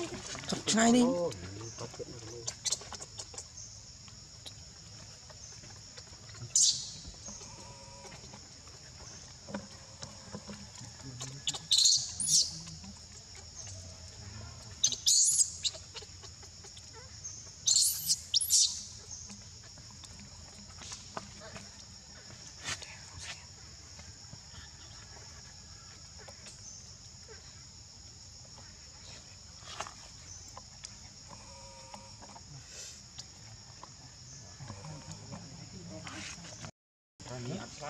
Stop chai ងាយនេះ នេះអត់ឆ្ល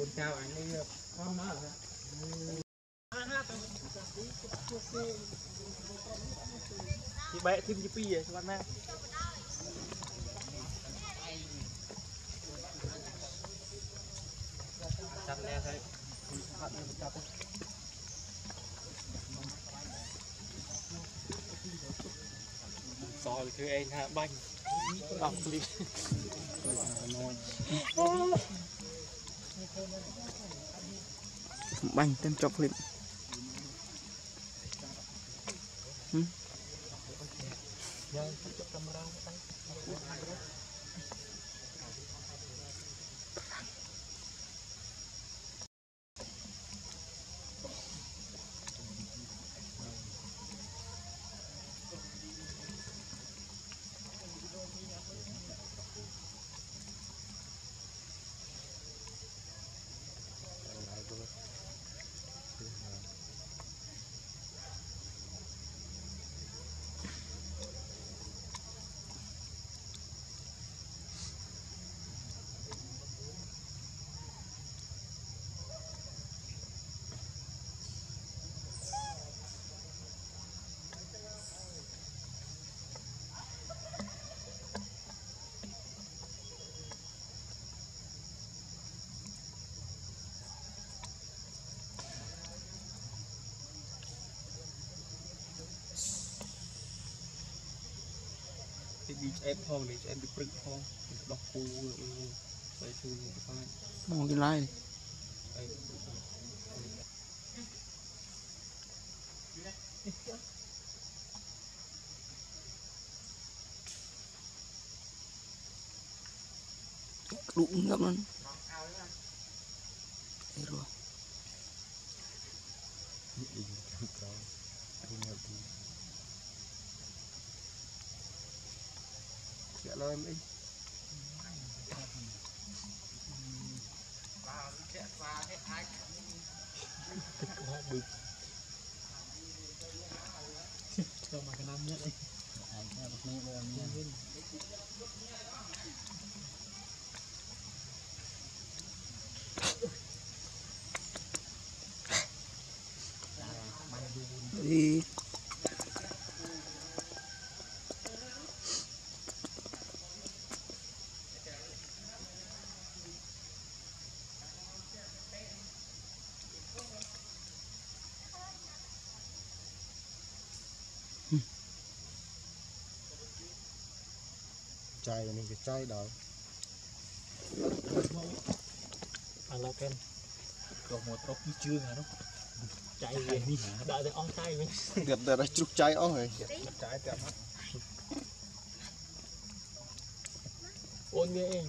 คุณเจ้าอันนี้ข้อมากะที่ใบทิมยี่ปีใช่ไหมแม่จับแล้วครัจัซอยคือเองฮะบ้านออกลิ សម្បាញ់ទាំងចប់ឃ្លីបយ៉ាងចប់តម្រងទៅ ឌីឆ្អែតផងនេះឆ្អែតពីព្រឹកផងដោះគូអីស្អីជួយទៅបានមកគេឡាយអីក្លុកងាប់ហ្នឹង ចាក់ឡើយអី ចូលមកកណាំនេះអីអាចទៅនេះមើលមានវិញ ចាយនេះវាចាយដល់ឥឡូវគេក៏មកត្រប់ពីជឿងអានោះចៃវានេះដាក់ទៅអស់ចៃវិញទៀតតែជ្រុះចាយអស់ហើយចាយតែមកអូនវាអី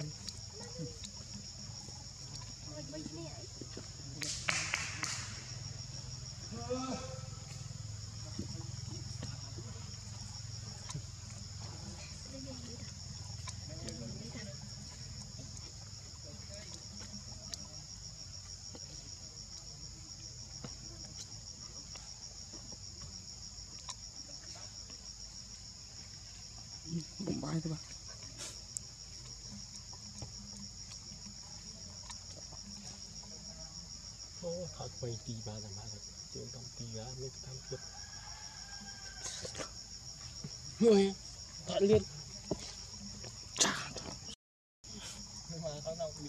bụng bay thôi bạn thật quay tì bà là mà được chuyện đồng tì ra nên tham kiếp người bạn liên. Chà. Nhưng mà không nào bị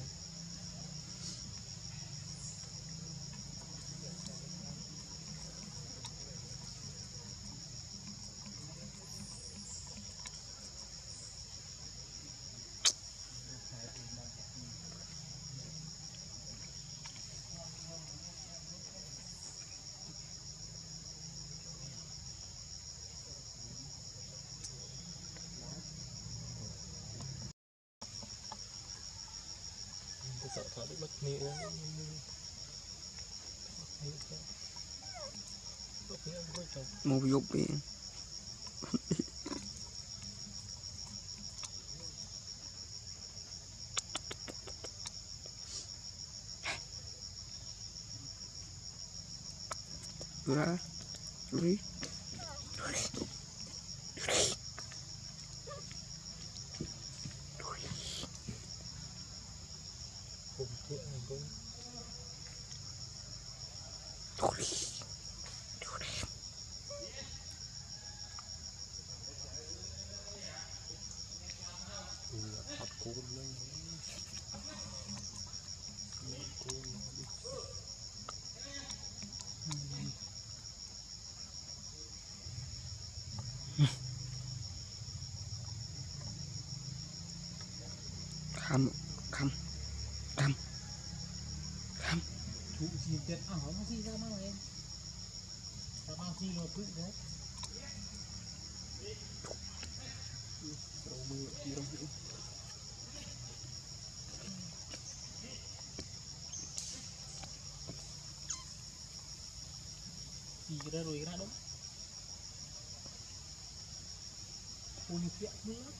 ទៅសក់ថតដូចបាត់គ្នាហ្នឹងបាត់គ្នាទៅបាត់គ្នាទៅចុះ មកយប់វិញ ra khăm khăm khăm khăm. Chú gì tuyệt ảo nó gì ra mang em ta bao gì rồi cứ đấy. Thì ra rồi ra đúng. Ôi, nó nữa.